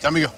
Chao, amigo.